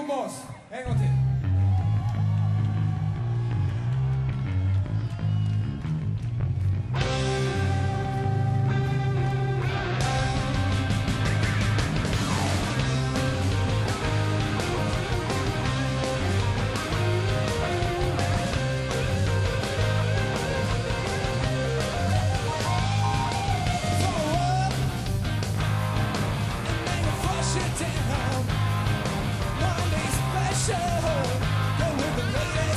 Jungle Boss. Hang on to it. shit down show. Go with the